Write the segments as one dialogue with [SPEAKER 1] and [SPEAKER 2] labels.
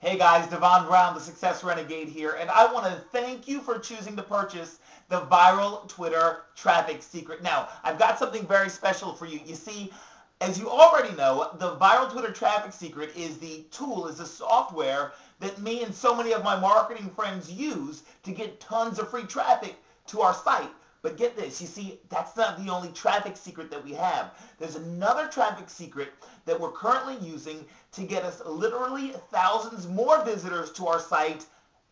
[SPEAKER 1] Hey guys, Devon Brown, the Success Renegade here, and I want to thank you for choosing to purchase the Viral Twitter Traffic Secret. Now, I've got something very special for you. You see, as you already know, the Viral Twitter Traffic Secret is the tool, is the software that me and so many of my marketing friends use to get tons of free traffic to our site. But get this, you see, that's not the only traffic secret that we have. There's another traffic secret that we're currently using to get us literally thousands more visitors to our site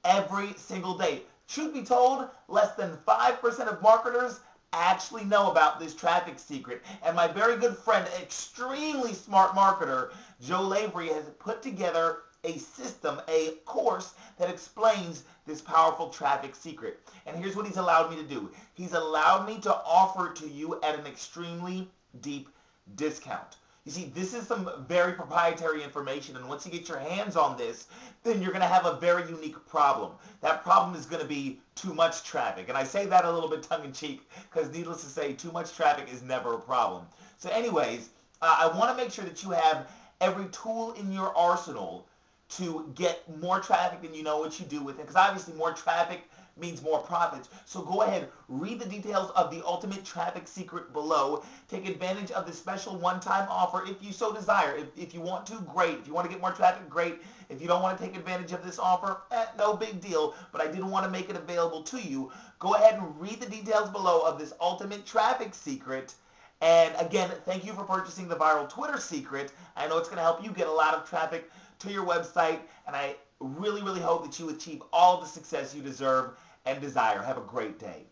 [SPEAKER 1] every single day. Truth be told, less than 5% of marketers actually know about this traffic secret. And my very good friend, extremely smart marketer, Joe Lavery, has put together a system, a course that explains this powerful traffic secret. And here's what he's allowed me to do. He's allowed me to offer to you at an extremely deep discount. You see, this is some very proprietary information, and once you get your hands on this, then you're going to have a very unique problem. That problem is going to be too much traffic. And I say that a little bit tongue-in-cheek, because needless to say, too much traffic is never a problem. So anyways, uh, I want to make sure that you have every tool in your arsenal to get more traffic than you know what you do with it. Because obviously more traffic means more profits. So go ahead, read the details of the ultimate traffic secret below. Take advantage of the special one-time offer if you so desire. If, if you want to, great. If you want to get more traffic, great. If you don't want to take advantage of this offer, eh, no big deal. But I didn't want to make it available to you. Go ahead and read the details below of this ultimate traffic secret. And again, thank you for purchasing the viral Twitter secret. I know it's going to help you get a lot of traffic to your website. And I really, really hope that you achieve all the success you deserve and desire. Have a great day.